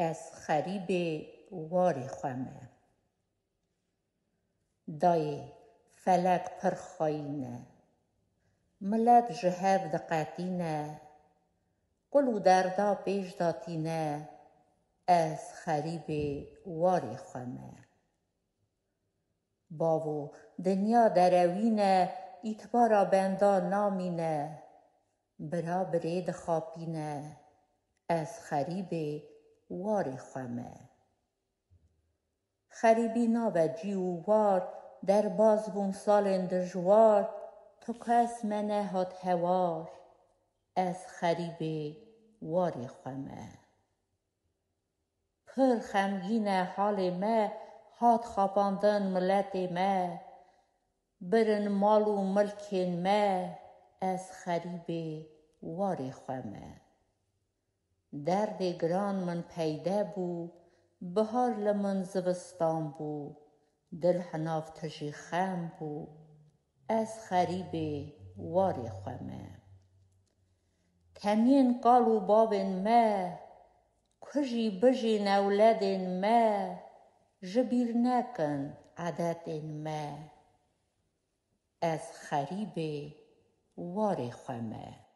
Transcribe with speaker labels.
Speaker 1: از خریب وار خمه دای فلک پر خاینه. ملت جهب دقاتینه قلو دردا پیش داتینه. از خریب وار خمه باو دنیا دروینه. اتبارا بندا نامینه. برا برید از خریب واری خویمه خریبی نابا جیو و وار در باز بون سال اندر جوار تو کس منه هات هوار از خریبی واری خویمه پر خمگین حال ما هات خواباندن ملت ما برن مال و ملکین ما از خریبی واری خویمه در گران من پیدا بو بهار لمن زوستان بو دل حناف تجی خم بو از خریب واری خمه. کمین قالو بابن ما کجی بجین اولادن ما جبیر نکن عددن ما از خریب واری خمه.